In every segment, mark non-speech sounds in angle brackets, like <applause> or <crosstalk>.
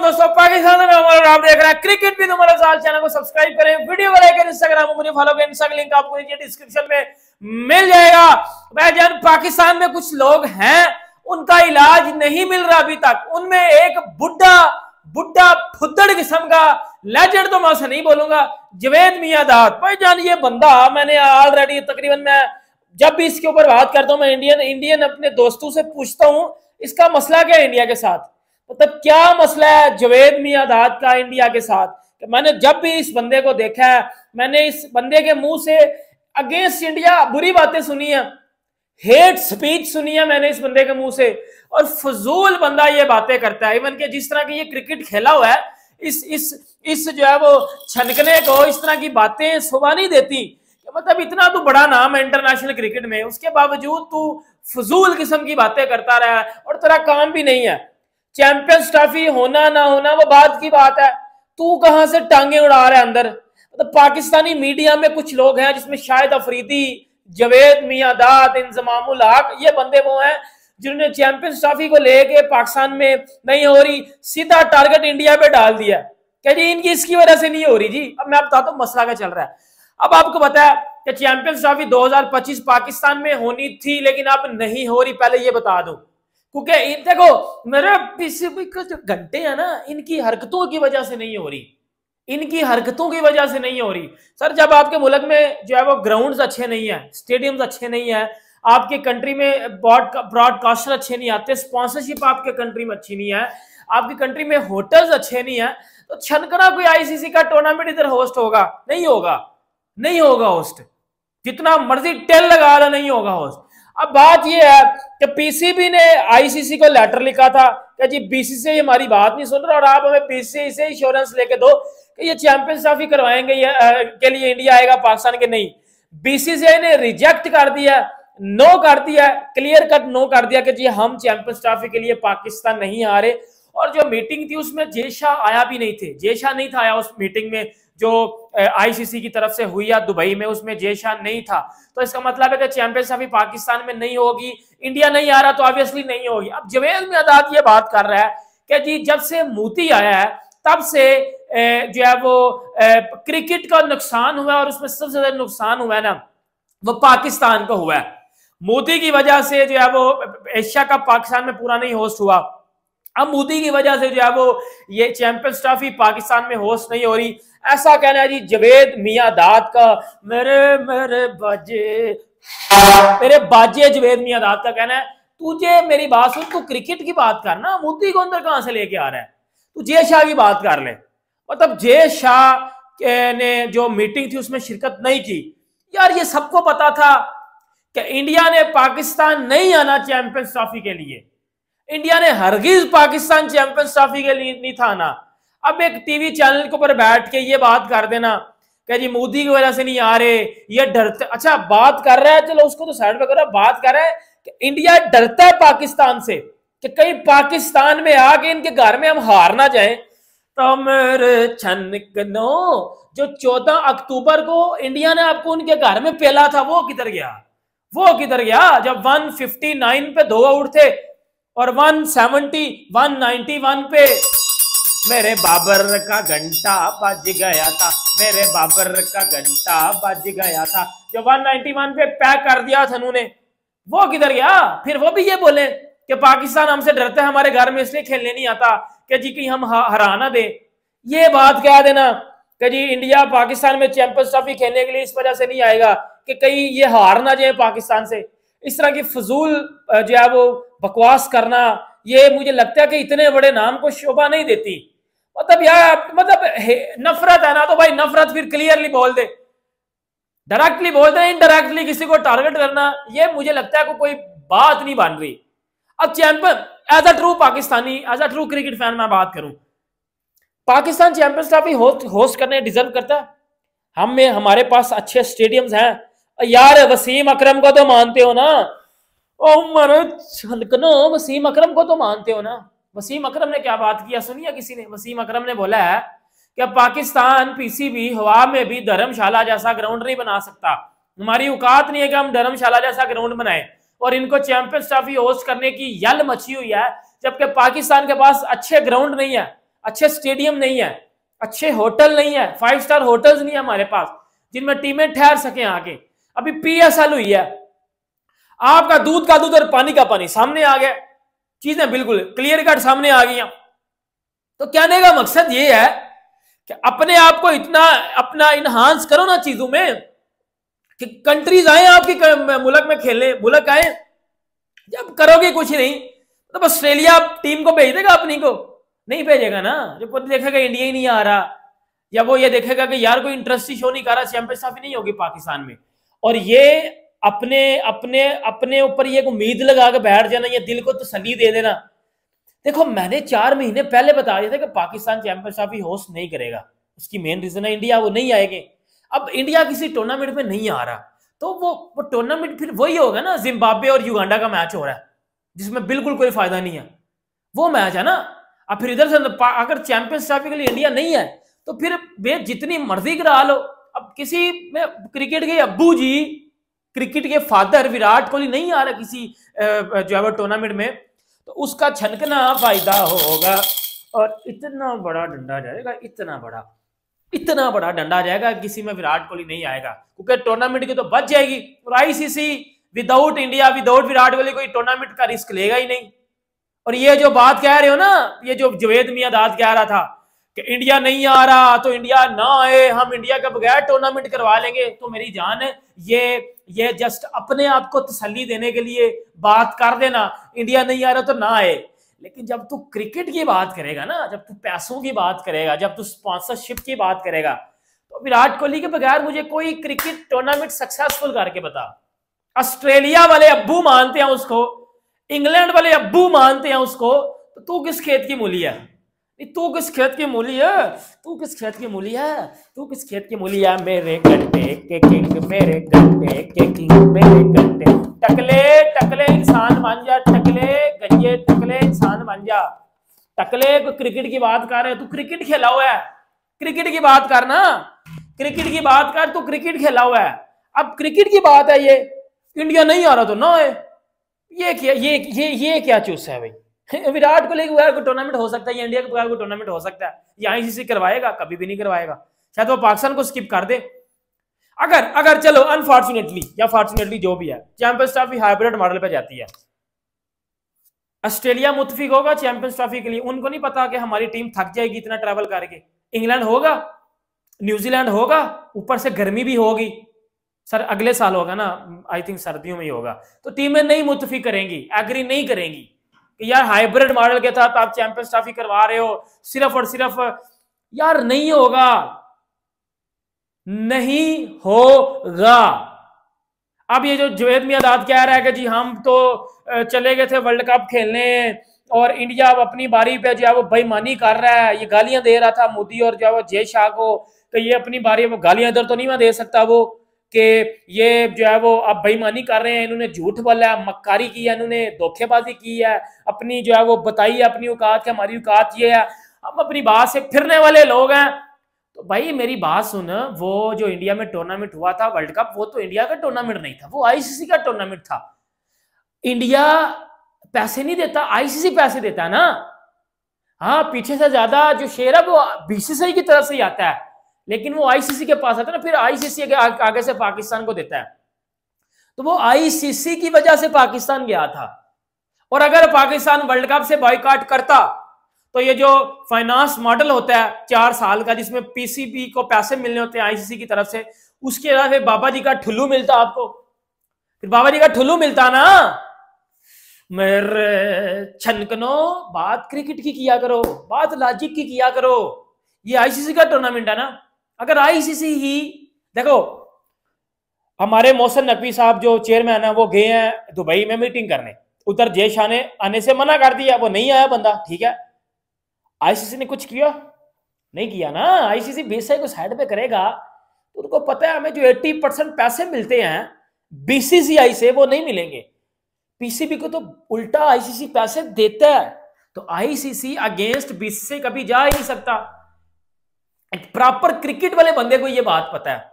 दोस्तों, पाकिस्तान में और आप देख रहे हैं क्रिकेट उमर चैनल को सब्सक्राइब करें, वीडियो को लाइक इंस्टाग्राम मुझे फॉलो करें लिंक आपको डिस्क्रिप्शन में मिल जाएगा। पाकिस्तान में कुछ लोग हैं, उनका इलाज नहीं मिल रहा अभी तक। उनमें एक बुढ़ा बुढ़ा फुद्दड़ किस्म का लेजेंड तो मैं उसे नहीं बोलूँगा, जवेद मियादाद भाईजान ये बंदा, मैंने ऑलरेडी तकरीबन मैं, जब भी इसके ऊपर बात करता हूँ, मैं इंडियन इंडियन अपने दोस्तों से पूछता हूँ, इसका मसला क्या है इंडिया के साथ? मतलब क्या मसला है जवेद मियादाद का इंडिया के साथ? मैंने जब भी इस बंदे को देखा है, मैंने इस बंदे के मुँह से अगेंस्ट इंडिया बुरी बातें सुनी है हेट स्पीच सुनी है मैंने इस बंदे के मुँह से, और फजूल बंदा ये बातें करता है। इवन के जिस तरह की ये क्रिकेट खेला हुआ है, इस इस इस जो है वो छनकने को, इस तरह की बातें शोभा नहीं देती। मतलब इतना तो बड़ा नाम है इंटरनेशनल क्रिकेट में, उसके बावजूद तू फजूल किस्म की बातें करता रहा है, और तेरा काम भी नहीं है। चैंपियंस ट्रॉफी, होना ना होना, वो बात की बात है। तू कहाँ से टांगे उड़ा रहा है अंदर? तो पाकिस्तानी मीडिया में कुछ लोग हैं जिसमें शायद अफरीदी, जवेद मियादाद इंजमामुल हक, ये बंदे वो हैं जिन्होंने चैंपियंस ट्रॉफी को लेके पाकिस्तान में नहीं हो रही, सीधा टारगेट इंडिया पे डाल दिया क्या जी इनकी इसकी वजह से नहीं हो रही जी। अब मैं बताता हूँ मसला क्या चल रहा है। अब आपको है कि चैंपियंस ट्रॉफी 2025 पाकिस्तान में होनी थी, लेकिन अब नहीं हो रही। पहले ये बता दो क्योंकि देखो, मेरे पीछे जो घंटे हैं ना, इनकी हरकतों की वजह से नहीं हो रही। इनकी हरकतों की वजह से नहीं हो रही। सर, जब आपके मुल्क में जो है वो ग्राउंड्स अच्छे नहीं है, स्टेडियम्स अच्छे नहीं है, आपके कंट्री में ब्रॉडकास्टर अच्छे नहीं आते स्पॉन्सरशिप आपके कंट्री में अच्छी नहीं है, आपकी कंट्री में होटल्स अच्छे नहीं है तो छनकना कोई आईसीसी का टूर्नामेंट इधर होस्ट होगा? नहीं होगा। नहीं होगा होस्ट जितना मर्ज़ी टेल लगा रहा, नहीं होगा होस्ट अब बात यह है कि पीसीबी ने आईसीसी को लेटर लिखा था कि जी बीसीसीआई हमारी बात नहीं सुन रहा और आप हमें पीसीआई से इंश्योरेंस लेके दो कि ये चैंपियंस ट्रॉफी करवाएँगे, ये के लिए इंडिया आएगा, पाकिस्तान के नहीं। बीसीसीआई ने रिजेक्ट कर दिया नो कर दिया क्लियर कट नो कर दिया कि जी हम चैंपियंस ट्रॉफी के लिए पाकिस्तान नहीं आ रहे और जो मीटिंग थी उसमें जय जेशा आया भी नहीं थे। जय जेशा नहीं था आया उस मीटिंग में, जो आईसीसी की तरफ़ से हुई या दुबई में, उसमें जय जेशान नहीं था। तो इसका मतलब है कि चैंपियंस अभी पाकिस्तान में नहीं होगी इंडिया नहीं आ रहा तो ऑब्वियसली नहीं होगी। अब जवेद मियादाद ये बात कर रहा है कि जी, जब से मोती आया है, तब से जो है वो क्रिकेट का नुकसान हुआ और उसमें सबसे ज़्यादा नुकसान हुआ है ना, वो पाकिस्तान को हुआ है। मोदी की वजह से जो है वो एशिया कप पाकिस्तान में पूरा नहीं होस्ट हुआ। अब मोदी की वजह से जो है वो ये चैंपियंस ट्रॉफी पाकिस्तान में होस्ट नहीं हो रही। ऐसा कहना है जी, जवेद मियाँ दाद का, मेरे मेरे बाजे। मेरे बाजे जवेद मियाँ दाद का कहना है, तुझे मेरी बात सुन, तू क्रिकेट की बात कर ना, मोदी को अंदर कहाँ से लेके आ रहा है? तू जय शाह की बात कर ले। मतलब जय शाह ने जो मीटिंग थी, उसमें शिरकत नहीं की। यार ये सबको पता था कि इंडिया ने पाकिस्तान नहीं आना चैंपियंस ट्रॉफी के लिए। इंडिया ने हरगिज पाकिस्तान चैंपियंस ट्रॉफी के लिए नहीं था आना अब एक टीवी चैनल के ऊपर बैठ के ये बात कर देना कि जी मोदी की वजह से नहीं आ रहे, ये डरते अच्छा बात कर रहा है, चलो उसको तो साइड पे करो, बात कर रहा है कि इंडिया डरता है पाकिस्तान से कि कहीं पाकिस्तान में आके इनके घर में हम हार ना जाए। तो मेरे छनकनो जो चौदह अक्टूबर को इंडिया ने आपको उनके घर में पेला था, वो किधर गया? वो किधर गया? जब 159 पे दो आउट थे और 170 191 पे मेरे बाबर का घंटा बज गया था, मेरे बाबर का घंटा बज गया था। जो 191 पे पैक कर दिया था उन्होंने, वो किधर गया? फिर वो भी ये बोले कि पाकिस्तान हमसे डरते हैं, हमारे घर में इसलिए खेलने नहीं आता कि जी कि हम हराना दे। ये बात कह देना कि जी इंडिया पाकिस्तान में चैंपियंस ट्रॉफी खेलने के लिए इस वजह से नहीं आएगा कि कहीं ये हार ना जाए पाकिस्तान से। इस तरह की फजूल जो है वो बकवास करना, ये मुझे लगता है कि इतने बड़े नाम को शोभा नहीं देती। मतलब यार मतलब नफरत है ना तो भाई नफरत फिर क्लियरली बोल दे। डायरेक्टली बोल दे इनडायरेक्टली किसी को टारगेट करना, ये मुझे लगता है को कोई बात नहीं बन रही। अब champion as a true Pakistani as a true cricket fan मैं बात करूँ। पाकिस्तान चैंपियंस ट्रॉफी होस्ट करने डिजर्व करता है। हम में, हमारे पास अच्छे स्टेडियम्स हैं। यार, वसीम अकरम को तो मानते हो ना? ओ छलकनो वसीम अकरम को तो मानते हो ना? वसीम अकरम ने क्या बात किया? सुनिए किसी ने? वसीम अकरम ने बोला है कि पाकिस्तान पीसीबी हवा में भी धर्मशाला जैसा ग्राउंड नहीं बना सकता। हमारी औकात नहीं है कि हम धर्मशाला जैसा ग्राउंड बनाए। और इनको चैंपियंस ट्रॉफी होस्ट करने की यल मची हुई है, जबकि पाकिस्तान के पास अच्छे ग्राउंड नहीं है, अच्छे स्टेडियम नहीं है, अच्छे होटल नहीं है फाइव स्टार होटल्स नहीं है हमारे पास, जिनमें टीमें ठहर सके आगे। अभी पीएसएल हुई है। आपका दूध का दूध और पानी का पानी सामने आ गया। चीज़ें बिल्कुल क्लियर कट सामने आ गई तो कहने का मकसद? ये है कि अपने आप को इतना, अपना इनहांस करो ना चीज़ों में कि कंट्रीज़ आए आपके मुल्क में खेलने, मुल्क आए। जब करोगे कुछ नहीं तो ऑस्ट्रेलिया टीम को भेज देगा अपनी को। नहीं भेजेगा ना। जो देखेगा इंडिया ही नहीं आ रहा। या वो ये देखेगा कि यार कोई इंटरेस्ट शो नहीं कर रहा चैंपियनशिप नहीं होगी पाकिस्तान में। और ये अपने अपने अपने ऊपर ये उम्मीद लगा के बैठ जाना, ये दिल को तसली दे देना। देखो, मैंने चार महीने पहले बता दिया था कि पाकिस्तान चैंपियनशिप ही होस्ट नहीं करेगा। उसकी मेन रीजन है इंडिया, वो नहीं आएँगे। अब इंडिया किसी टूर्नामेंट में नहीं आ रहा तो वो वो टूर्नामेंट फिर वही होगा ना, जिम्बाब्वे और युगांडा का मैच हो रहा है, जिसमें बिल्कुल कोई फ़ायदा नहीं है। वो मैच है ना, अब फिर इधर से अगर चैंपियंस ट्रॉफी के लिए इंडिया नहीं है तो फिर वे जितनी मर्ज़ी करा लो अब किसी में क्रिकेट के अब्बू जी, क्रिकेट के फादर विराट कोहली नहीं आ रहा किसी जो है वो टूर्नामेंट में तो उसका छनकना फ़ायदा होगा। और इतना बड़ा डंडा जाएगा, इतना बड़ा इतना बड़ा डंडा जाएगा किसी में विराट कोहली नहीं आएगा। क्योंकि टूर्नामेंट की तो बच जाएगी। और ICC without India without Virat Kohli कोई टूर्नामेंट का रिस्क लेगा ही नहीं। और ये जो बात कह रहे हो ना, ये जो जवेद मियाँ दाद कह रहा था कि इंडिया नहीं आ रहा तो इंडिया ना आए। हम इंडिया के बगैर टूर्नामेंट करवा लेंगे। तो मेरी जान है, ये ये जस्ट अपने आप को तसली देने के लिए बात कर देना। इंडिया नहीं आ रहा तो ना आए। लेकिन जब तू क्रिकेट की बात करेगा ना, जब तू पैसों की बात करेगा, जब तू स्पॉन्सरशिप की बात करेगा तो विराट कोहली के बगैर मुझे कोई क्रिकेट टूर्नामेंट सक्सेसफुल करके बता। ऑस्ट्रेलिया वाले अब्बू मानते हैं उसको, इंग्लैंड वाले अब्बू मानते हैं उसको तो तू किस खेत की मूली है? तू किस खेत की मूली है? तू किस खेत की मूली है? तू किस खेत की मूली है? मेरे गड्ढे के किंग, मेरे गड्ढे के किंग, मेरे गड्ढे टकले टकले इंसान बन जा, टकले गंजे टकले इंसान बन जा। टकले को क्रिकेट की बात कर रहे तू क्रिकेट खेला हुआ है। क्रिकेट की बात कर ना क्रिकेट की बात कर, तू क्रिकेट खेला हुआ है। अब क्रिकेट की बात है ये। इंडिया नहीं आ रहा तो ना ये क्या, ये ये ये क्या चूस है भाई? <laughs> विराट कोहली के टूर्नामेंट हो सकता है इंडिया के टूर्नामेंट हो सकता है। ये आईसीसी करवाएगा, कभी भी नहीं करवाएगा। शायद वो पाकिस्तान को स्किप कर दे। अगर अगर चलो अनफॉर्चुनेटली या फॉर्चुनेटली जो भी है चैंपियंस ट्रॉफी हाइब्रिड मॉडल पे जाती है। ऑस्ट्रेलिया मुतफिक होगा चैंपियंस ट्रॉफी के लिए। उनको नहीं पता कि हमारी टीम थक जाएगी इतना ट्रैवल करके। इंग्लैंड होगा न्यूजीलैंड होगा, ऊपर से गर्मी भी होगी। सर, अगले साल होगा ना आई थिंक सर्दियों में ही होगा। तो टीमें नहीं मुतफी करेंगी एग्री नहीं करेंगी। कि यार हाइब्रिड मॉडल के तहत आप चैंपियंस ट्रॉफी करवा रहे हो, सिर्फ़ और सिर्फ़, यार नहीं होगा। नहीं होगा। अब ये जो जुवेद मियादाद कह रहा है कि जी हम तो चले गए थे वर्ल्ड कप खेलने और इंडिया अब अपनी बारी पे जो है वो बेईमानी कर रहा है। ये गालियाँ दे रहा था मोदी और जो है वो जय शाह को तो ये अपनी बारी में गालियाँ इधर तो नहीं मैं दे सकता वो। कि ये जो है वो अब बेईमानी कर रहे हैं, इन्होंने झूठ बोला मक्कारी की है, इन्होंने धोखेबाजी की है, अपनी जो है वो बताई है अपनी औकात है हमारी औकात ये है, हम अपनी बात से फिरने वाले लोग हैं। तो भाई मेरी बात सुन, वो जो इंडिया में टूर्नामेंट हुआ था वर्ल्ड कप वो तो इंडिया का टूर्नामेंट नहीं था, वो आईसीसी का टूर्नामेंट था। इंडिया पैसे नहीं देता आईसीसी पैसे देता है ना? हाँ पीछे से ज़्यादा जो शेयर है, वो बीसीसीआई की तरफ़ से ही आता है। लेकिन वो आईसीसी के पास आता है ना, फिर आईसीसी आगे से पाकिस्तान को देता है। तो वो आईसीसी की वजह से पाकिस्तान गया था। और अगर पाकिस्तान वर्ल्ड कप से बॉयकाट करता तो ये जो फाइनेंस मॉडल होता है, चार साल का, जिसमें पीसीबी को पैसे मिलने होते हैं आईसीसी की तरफ़ से, उसके अलावा बाबा जी का ठुल्लू मिलता आपको। फिर बाबा जी का ठुल्लू मिलता ना? मेरे छनकनो, बात क्रिकेट की किया करो, बात लॉजिक की किया करो। ये आईसीसी का टूर्नामेंट है ना? अगर आईसीसी ही, देखो, हमारे मोहसन नकवी साहब जो चेयरमैन है, वो गए हैं दुबई में मीटिंग करने। उधर जय शाह ने आने से मना कर दिया, वो नहीं आया बंदा, ठीक है? आईसीसी ने कुछ किया? नहीं किया ना। आईसीसी बीसीआई को साइड पे करेगा। तो उनको पता है, हमें जो 80 परसेंट पैसे मिलते हैं बीसीसीआई से वो नहीं मिलेंगे। पीसीबी को तो उल्टा आईसीसी पैसे देता है। तो आईसीसी अगेंस्ट बीसीसी कभी जा ही नहीं सकता। प्रॉपर क्रिकेट वाले बंदे को ये बात पता है।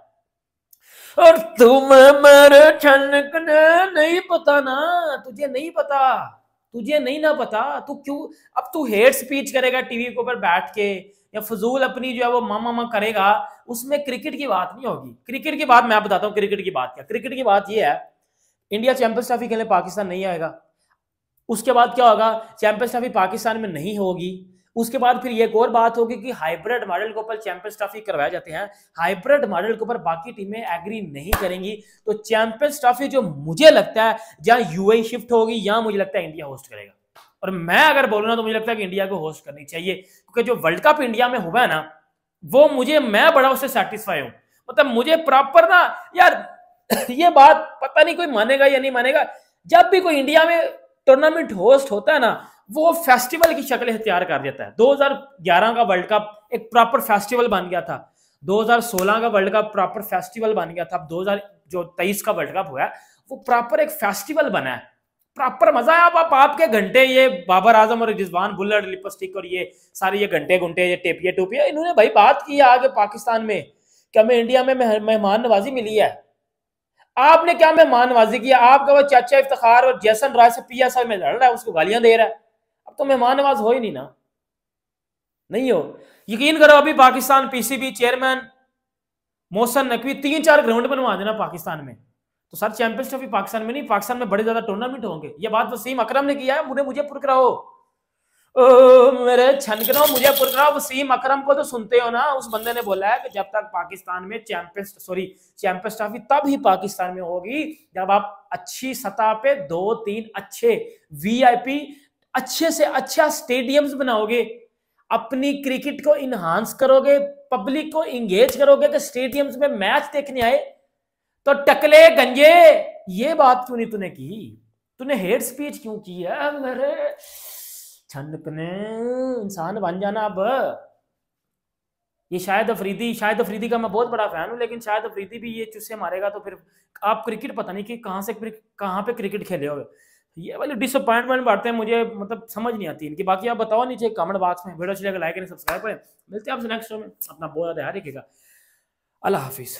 और तुम मेरे छनकने नहीं पता ना, तुझे नहीं पता, तुझे नहीं ना पता, तू क्यों, अब तू हेट स्पीच करेगा टीवी के ऊपर बैठ के, या फजूल अपनी जो है वो मामा मामा करेगा, उसमें क्रिकेट की बात नहीं होगी। क्रिकेट की बात मैं बताता हूँ क्रिकेट की बात क्या। क्रिकेट की बात ये है इंडिया चैंपियंस ट्रॉफी खेलने पाकिस्तान नहीं आएगा। उसके बाद क्या होगा चैंपियंस ट्रॉफी पाकिस्तान में नहीं होगी। उसके बाद फिर एक और बात होगी कि हाइब्रिड मॉडल के ऊपर चैंपियंस ट्रॉफी करवाए जाते हैं। हाइब्रिड मॉडल के ऊपर बाकी टीमें एग्री नहीं करेंगी। तो चैंपियंस ट्रॉफी जो मुझे लगता है, जहाँ यूएई शिफ्ट होगी, यहाँ मुझे लगता है इंडिया होस्ट करेगा। और मैं अगर बोलूँ ना तो मुझे लगता है कि इंडिया को होस्ट करनी चाहिए। क्योंकि जो वर्ल्ड कप इंडिया में हुआ है ना, वो मुझे, मैं बड़ा उससे सेटिस्फाई हूँ। मतलब मुझे प्रॉपर ना, यार, <coughs> ये बात पता नहीं कोई मानेगा या नहीं मानेगा। जब भी कोई इंडिया में टूर्नामेंट होस्ट होता है ना वो फेस्टिवल की शक्ल हथियार कर देता है। 2011 का वर्ल्ड कप एक प्रॉपर फेस्टिवल बन गया था। 2016 का वर्ल्ड कप प्रॉपर फेस्टिवल बन गया था। अब 2000 जो 23 का वर्ल्ड कप हुआ वो प्रॉपर एक फेस्टिवल बना है। प्रॉपर मज़ा है आप, आप आपके घंटे ये बाबर आज़म और रिजवान बुल्लट लिपस्टिक और ये सारे ये घंटे घंटे ये टेपिया टोपिया इन्होंने भाई बात की आगे पाकिस्तान में कि हमें इंडिया में मेहमान नवाजी मिली है? आपने क्या मेहमान नवाजी की आपका वो चाचा इफ्तार और जैसन राय से पी एस में लड़ रहा है उसको गालियाँ दे रहा है। तो मेहमान नवाज़ हो ही नहीं ना। नहीं हो। यकीन करो, अभी पाकिस्तान, पीसीबी, चेयरमैन, मोहसन नकवी तीन चार ग्राउंड बनवा देना पाकिस्तान में। तो सर, चैंपियंस ट्रॉफी पाकिस्तान में नहीं, पाकिस्तान में बड़े ज़्यादा टूर्नामेंट होंगे। ये बात वसीम अकरम ने किया है, मुझे मुझे पुर कराओ मेरे छनकनो मुझे पुर कराओ वसीम अकरम को तो सुनते हो ना, उस बंदे ने बोला है कि जब तक पाकिस्तान में चैंपियंस, सॉरी, चैंपियंस ट्रॉफी तब ही पाकिस्तान में होगी, जब आप अच्छी सतह पे दो, तीन अच्छे वीआईपी अच्छे से अच्छा स्टेडियम्स बनाओगे, अपनी क्रिकेट को इनहांस करोगे पब्लिक को इंगेज करोगे कि स्टेडियम्स में मैच देखने आए तो टकले गंजे, ये बात क्यों नहीं तूने की। तूने हेड स्पीच क्यों की है? मेरे छनकने इंसान बन जाना अब। ये शायद अफरीदी शायद अफरीदी का मैं बहुत बड़ा फ़ैन हूँ, लेकिन शायद अफरीदी भी ये चुस्से मारेगा तो फिर आप क्रिकेट पता नहीं कि कहाँ से, कहाँ पे क्रिकेट खेले हो ये वाली डिसअपॉइंटमेंट बांटते हैं मुझे मतलब समझ नहीं आती। इनकी बाकी आप बताओ नीचे कमेंट बॉक्स में। वीडियो चलेगा लाइक करें सब्सक्राइब करें। मिलते हैं आपसे नेक्स्ट शो में। अपना बहुत ज़्यादा ध्यान रखिएगा। अल्लाह हाफिज़।